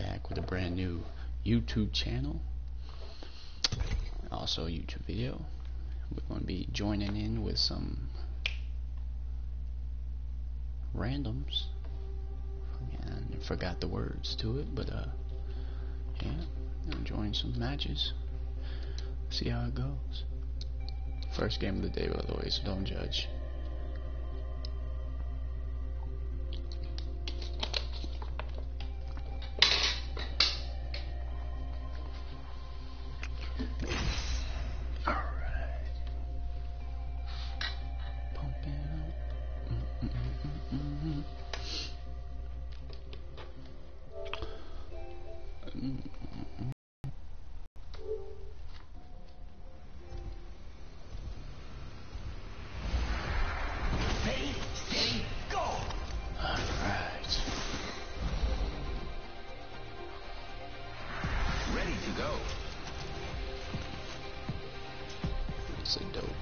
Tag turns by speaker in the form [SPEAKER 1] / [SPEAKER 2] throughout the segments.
[SPEAKER 1] back with a brand new YouTube channel. Also a YouTube video. We're going to be joining in with some randoms. And forgot the words to it, but uh, yeah, enjoying some matches. See how it goes. First game of the day, by the way, so don't judge.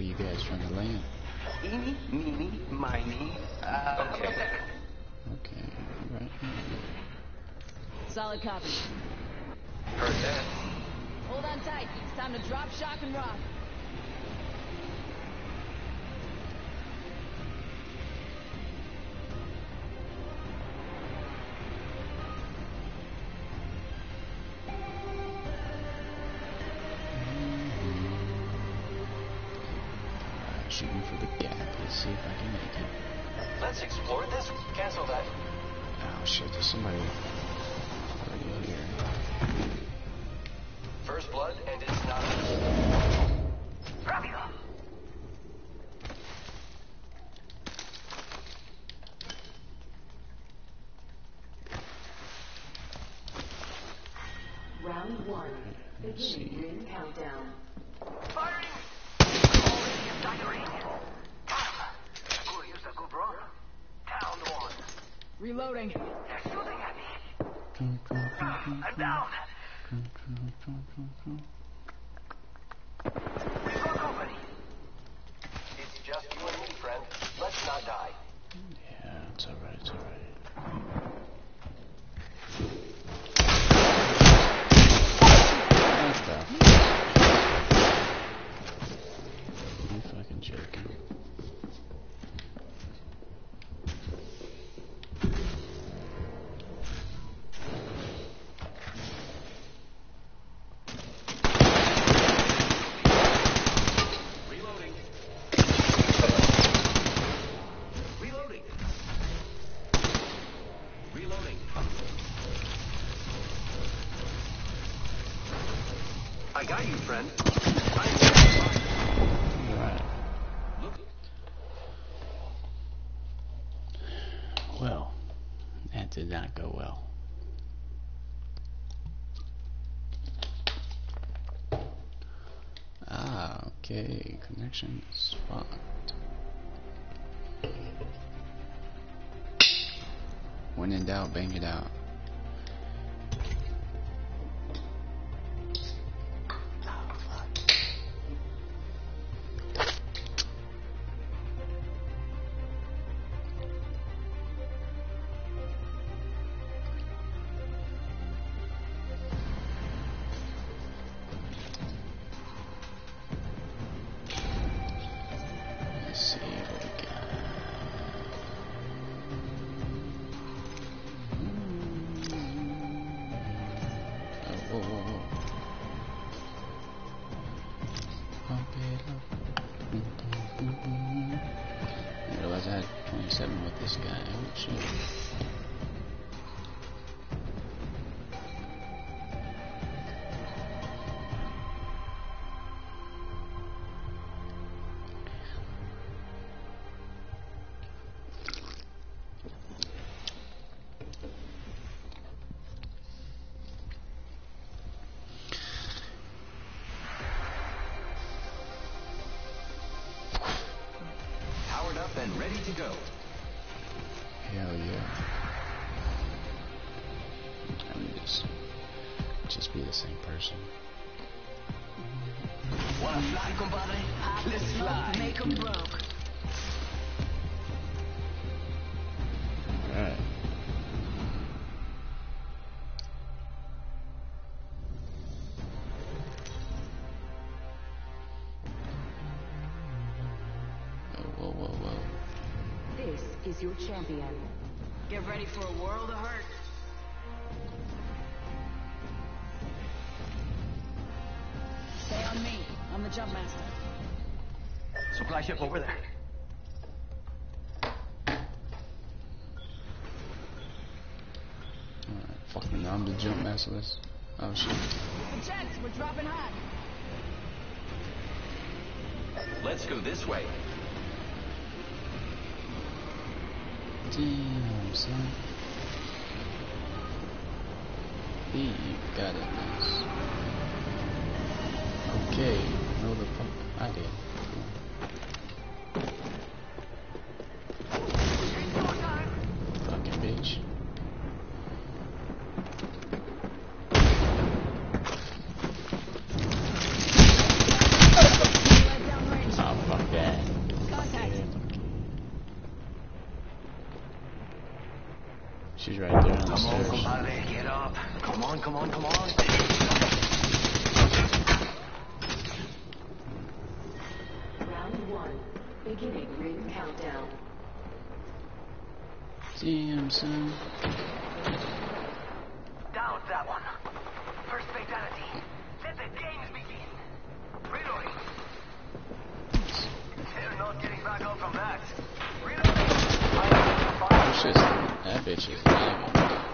[SPEAKER 1] where you guys trying to land?
[SPEAKER 2] Eeny, meeny, miny, uh, okay.
[SPEAKER 1] Okay, right.
[SPEAKER 3] Solid copy.
[SPEAKER 2] Heard that.
[SPEAKER 3] Hold on tight. It's time to drop, shock, and rock.
[SPEAKER 1] Shooting for the gap. Let's see if I can make it.
[SPEAKER 2] Let's explore this. Cancel that.
[SPEAKER 1] Oh shit, there's somebody already here.
[SPEAKER 2] First blood, and it's not.
[SPEAKER 3] Round one. Beginning ring countdown.
[SPEAKER 4] Firing!
[SPEAKER 3] Reloading.
[SPEAKER 4] I'm down.
[SPEAKER 2] It's just you and me, friend. Let's not die.
[SPEAKER 1] Yeah, it's alright, it's alright. Well, that did not go well. Ah, okay, connection spot. When in doubt, bang it out. 7 with this guy, I'm not
[SPEAKER 5] and ready to go.
[SPEAKER 1] Hell yeah. Let me just, just be the same person.
[SPEAKER 2] Wanna fly, compadre? Let's fly.
[SPEAKER 3] Make 'em broke.
[SPEAKER 6] Is your champion.
[SPEAKER 3] Get ready for a world of hurt. Stay on me. I'm the jump master.
[SPEAKER 2] Supply ship over there.
[SPEAKER 1] Alright, fucking now I'm the jump master. Let's- Oh shit.
[SPEAKER 3] The jets, we're dropping hot.
[SPEAKER 5] Let's go this way.
[SPEAKER 1] Damn, son. Hey, you got it, nice. Okay, no the fuck I did. Fucking bitch.
[SPEAKER 3] Let down range.
[SPEAKER 1] Oh, fuck that.
[SPEAKER 3] Contact.
[SPEAKER 1] She's right there on the
[SPEAKER 2] Come on, compadre, get up. Come on, come on, come on.
[SPEAKER 6] Round one. Beginning ring countdown.
[SPEAKER 1] Damn, son.
[SPEAKER 4] Down that one. First fatality. Let the games begin. Reloading. They're not getting back up from that. Reloading.
[SPEAKER 1] Oh shit, that bitch is lagging.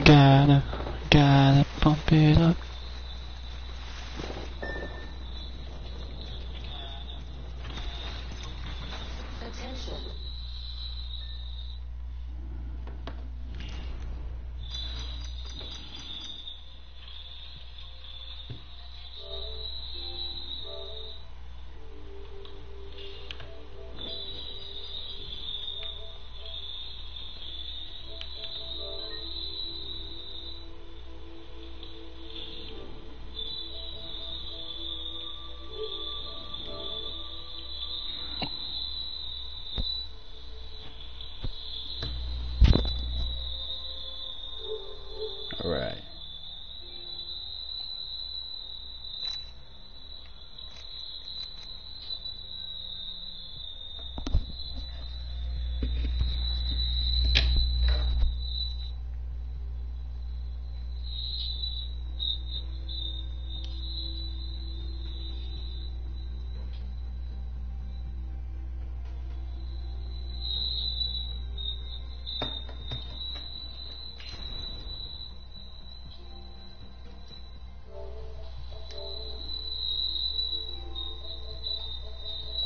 [SPEAKER 1] gotta, gotta pump it up.